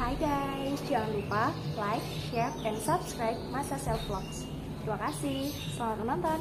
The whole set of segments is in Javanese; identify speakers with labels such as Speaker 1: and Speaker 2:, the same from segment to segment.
Speaker 1: Hai guys, jangan lupa like, share, dan subscribe Masa Self Vlogs. Terima kasih, selamat menonton.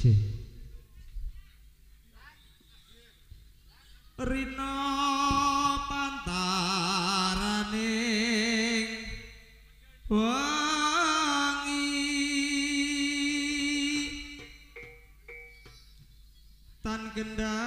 Speaker 2: Rina pantaraning wangi. Tan gendat